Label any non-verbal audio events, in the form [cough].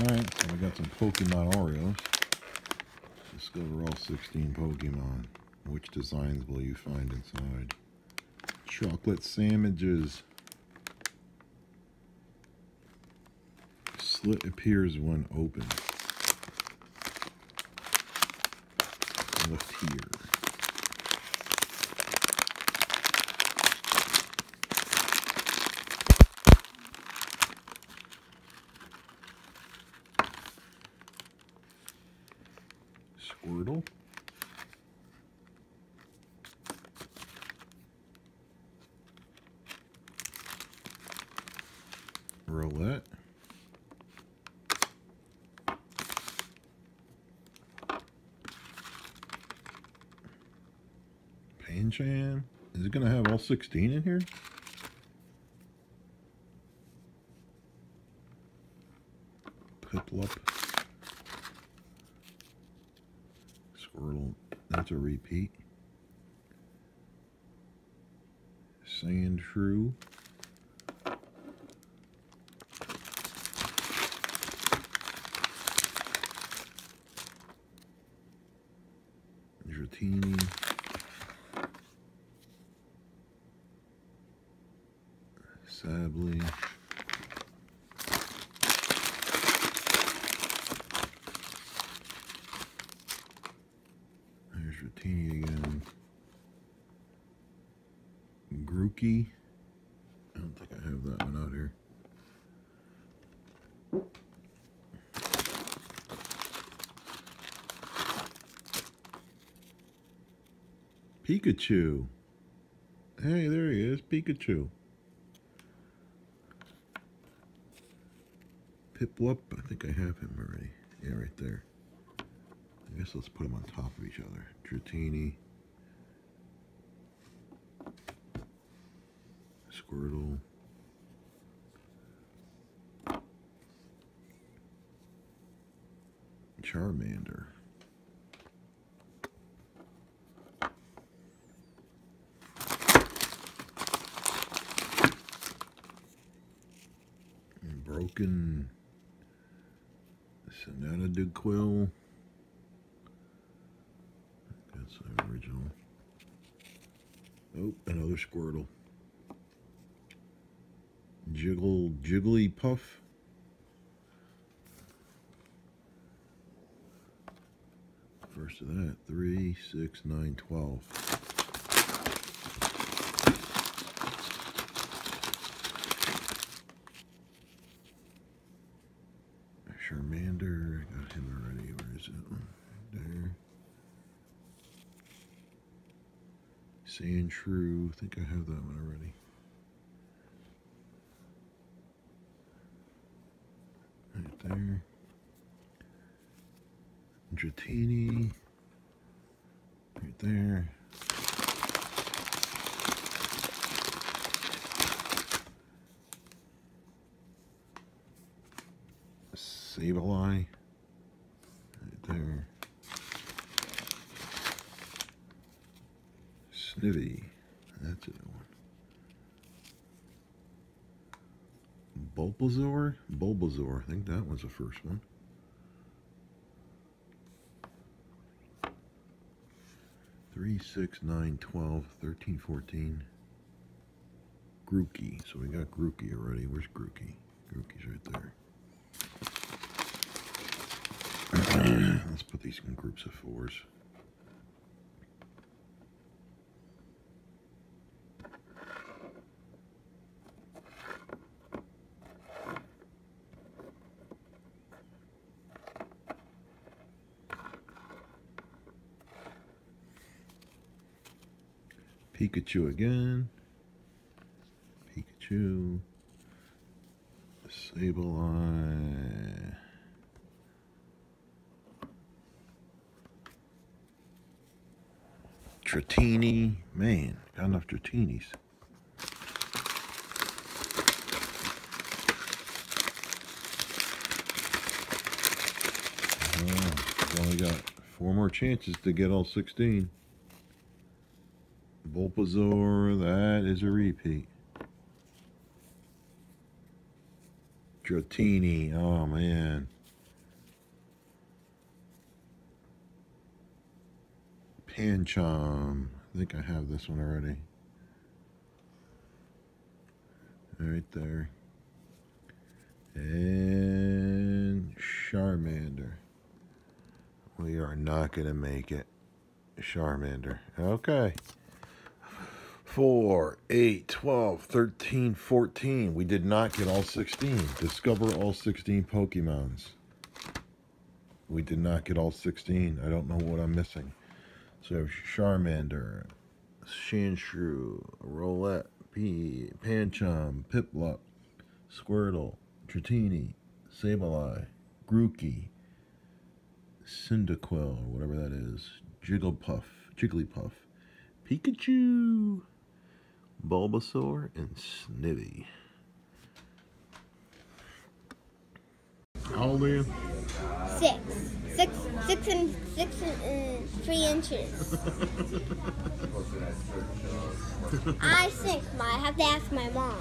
Alright, so we got some Pokemon Oreos. Discover all 16 Pokemon. Which designs will you find inside? Chocolate sandwiches. Slit appears when open. Left here. Squirtle. Rowlet. Pancham. Is it going to have all 16 in here? Piplup. Squirtle. That's a repeat. Sandshrew. Dratini. Sableye. There's again. Grookey. I don't think I have that one out here. Pikachu. Hey, there he is, Pikachu. Piplup, I think I have him already. Yeah, right there. I guess let's put them on top of each other. Dratini. Squirtle. Charmander. Broken Sonata de Oh, another Squirtle. Jiggle, jiggly puff. First of that, Three, six, nine, twelve. Sandshrew, I think I have that one already. Right there. Dratini. Right there. Sableye. Right there. Snivy. That's it. one. Bulbasaur? Bulbasaur. I think that was the first one. Three, six, nine, twelve, thirteen, fourteen. Grookey. So we got Grookey already. Where's Grookey? Grookey's right there. [clears throat] Let's put these in groups of fours. Pikachu again. Pikachu. Sableye. Dratini. Man, got enough Dratinis. Oh, uh-huh. only got four more chances to get all 16. Bulbasaur, that is a repeat. Dratini, oh man. Pancham, I think I have this one already. Right there. And Charmander. We are not going to make it. Charmander. Okay. 4, 8, 12, 13, 14. We did not get all 16. Discover all 16 Pokemons. We did not get all 16. I don't know what I'm missing. So Charmander, Sandshrew, Rowlet, P, Pancham, Piplup, Squirtle, Dratini, Sableye, Grookey, Cyndaquil, or whatever that is, Jigglypuff, Jigglypuff, Pikachu, Bulbasaur, and Snivy. How old are you? Six. Six, six and six and uh, three inches. [laughs] I think. My, I have to ask my mom.